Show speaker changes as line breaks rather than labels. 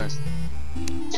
honest.